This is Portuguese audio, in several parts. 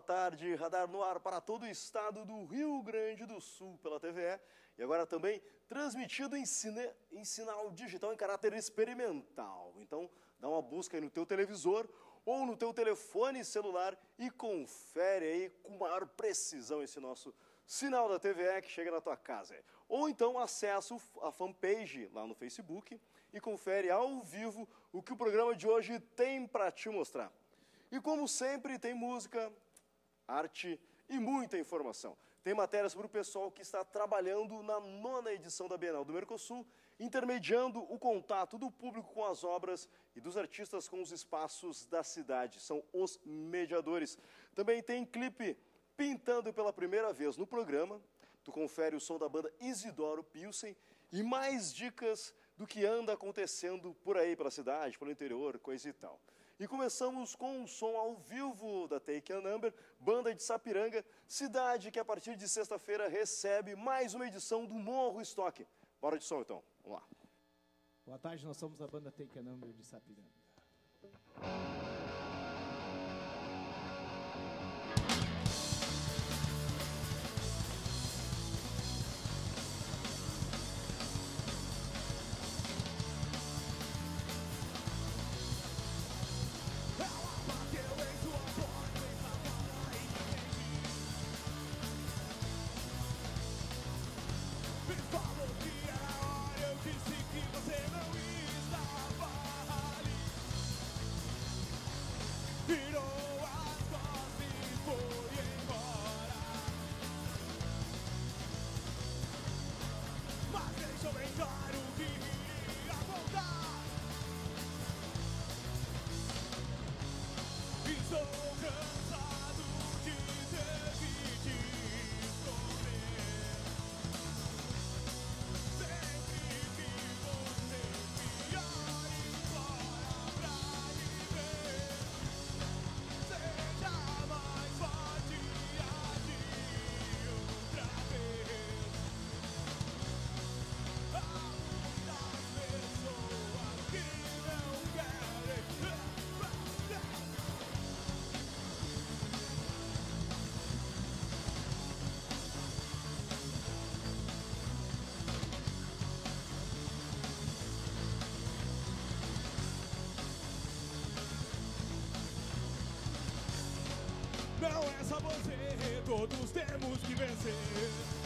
tarde, radar no ar para todo o estado do Rio Grande do Sul pela TVE e agora também transmitido em, cine... em sinal digital em caráter experimental. Então, dá uma busca aí no teu televisor ou no teu telefone celular e confere aí com maior precisão esse nosso sinal da TVE que chega na tua casa. Ou então acessa a fanpage lá no Facebook e confere ao vivo o que o programa de hoje tem para te mostrar. E como sempre, tem música, arte e muita informação. Tem matérias para o pessoal que está trabalhando na nona edição da Bienal do Mercosul, intermediando o contato do público com as obras e dos artistas com os espaços da cidade. São os mediadores. Também tem clipe pintando pela primeira vez no programa. Tu confere o som da banda Isidoro Pilsen e mais dicas do que anda acontecendo por aí pela cidade, pelo interior, coisa e tal. E começamos com um som ao vivo da Take a Number, banda de Sapiranga, cidade que a partir de sexta-feira recebe mais uma edição do Morro Estoque. Bora de som então, vamos lá. Boa tarde, nós somos a banda Take a Number de Sapiranga. Você, todos temos que vencer.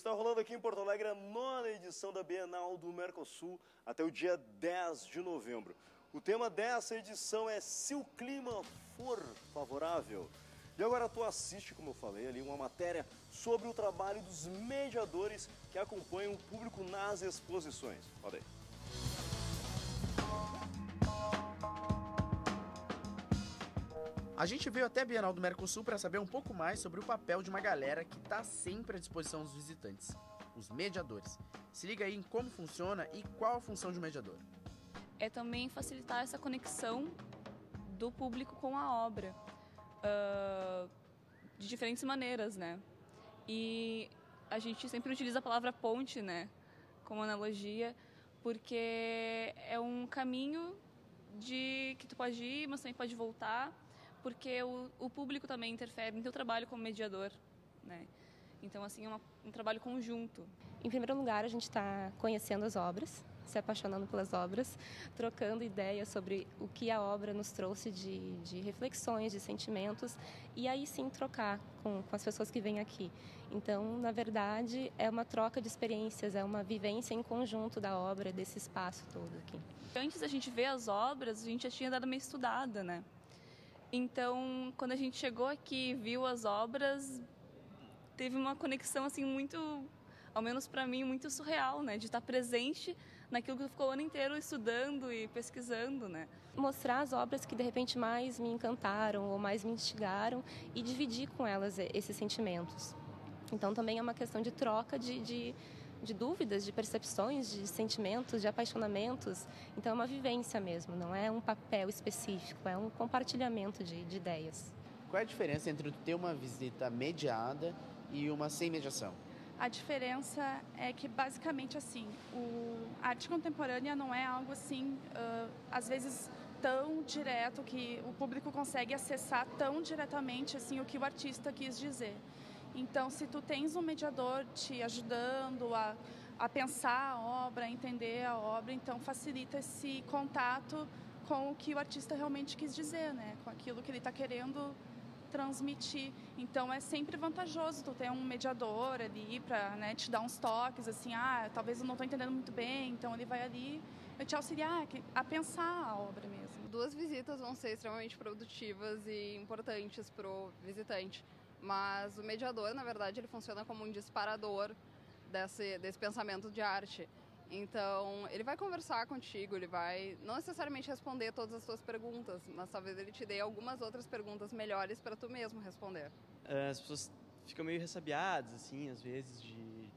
Está rolando aqui em Porto Alegre a nona edição da Bienal do Mercosul até o dia 10 de novembro. O tema dessa edição é Se o clima for favorável. E agora tu assiste, como eu falei ali, uma matéria sobre o trabalho dos mediadores que acompanham o público nas exposições. Olha aí. A gente veio até a Bienal do Mercosul para saber um pouco mais sobre o papel de uma galera que está sempre à disposição dos visitantes, os mediadores. Se liga aí em como funciona e qual a função de um mediador. É também facilitar essa conexão do público com a obra, uh, de diferentes maneiras, né? E a gente sempre utiliza a palavra ponte, né, como analogia, porque é um caminho de que tu pode ir, mas também pode voltar porque o, o público também interfere no teu trabalho como mediador, né? Então, assim, é uma, um trabalho conjunto. Em primeiro lugar, a gente está conhecendo as obras, se apaixonando pelas obras, trocando ideias sobre o que a obra nos trouxe de, de reflexões, de sentimentos, e aí sim trocar com, com as pessoas que vêm aqui. Então, na verdade, é uma troca de experiências, é uma vivência em conjunto da obra, desse espaço todo aqui. Antes da gente ver as obras, a gente já tinha dado uma estudada, né? Então, quando a gente chegou aqui viu as obras, teve uma conexão assim muito, ao menos para mim, muito surreal, né, de estar presente naquilo que ficou o ano inteiro estudando e pesquisando, né? Mostrar as obras que de repente mais me encantaram ou mais me instigaram e dividir com elas esses sentimentos. Então também é uma questão de troca de, de de dúvidas, de percepções, de sentimentos, de apaixonamentos. Então é uma vivência mesmo, não é um papel específico, é um compartilhamento de, de ideias. Qual é a diferença entre ter uma visita mediada e uma sem mediação? A diferença é que basicamente assim, o, a arte contemporânea não é algo assim, uh, às vezes tão direto que o público consegue acessar tão diretamente assim o que o artista quis dizer. Então, se tu tens um mediador te ajudando a, a pensar a obra, a entender a obra, então facilita esse contato com o que o artista realmente quis dizer, né? Com aquilo que ele está querendo transmitir. Então é sempre vantajoso tu ter um mediador ali para né, te dar uns toques, assim, ah, talvez eu não estou entendendo muito bem, então ele vai ali te auxiliar a pensar a obra mesmo. Duas visitas vão ser extremamente produtivas e importantes para o visitante. Mas o mediador, na verdade, ele funciona como um disparador desse, desse pensamento de arte. Então, ele vai conversar contigo, ele vai não necessariamente responder todas as suas perguntas, mas talvez ele te dê algumas outras perguntas melhores para tu mesmo responder. As pessoas ficam meio ressabiadas, assim, às vezes, de